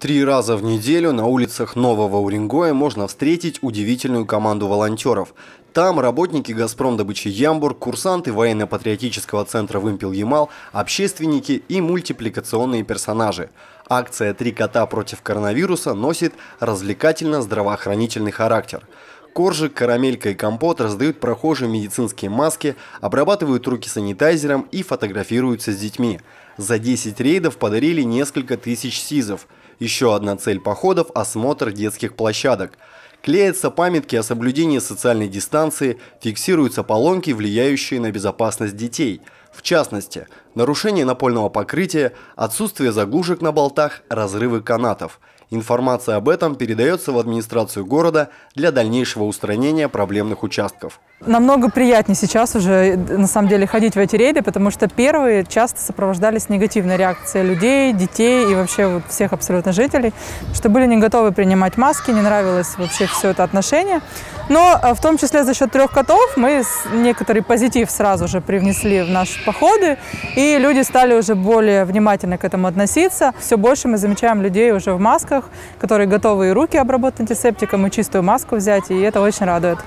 Три раза в неделю на улицах Нового Уренгоя можно встретить удивительную команду волонтеров. Там работники «Газпром» добычи «Ямбург», курсанты военно-патриотического центра «Вымпел Ямал», общественники и мультипликационные персонажи. Акция «Три кота против коронавируса» носит развлекательно-здравоохранительный характер. Коржик, карамелька и компот раздают прохожим медицинские маски, обрабатывают руки санитайзером и фотографируются с детьми. За 10 рейдов подарили несколько тысяч СИЗов – еще одна цель походов – осмотр детских площадок. Клеятся памятки о соблюдении социальной дистанции, фиксируются поломки, влияющие на безопасность детей. В частности, нарушение напольного покрытия, отсутствие заглушек на болтах, разрывы канатов – Информация об этом передается в администрацию города для дальнейшего устранения проблемных участков. Намного приятнее сейчас уже, на самом деле, ходить в эти рейды, потому что первые часто сопровождались негативной реакцией людей, детей и вообще вот всех абсолютно жителей, что были не готовы принимать маски, не нравилось вообще все это отношение. Но э, в том числе за счет трех котов мы некоторый позитив сразу же привнесли в наши походы, и люди стали уже более внимательно к этому относиться. Все больше мы замечаем людей уже в масках, которые готовы и руки обработать антисептиком, и чистую маску взять, и это очень радует.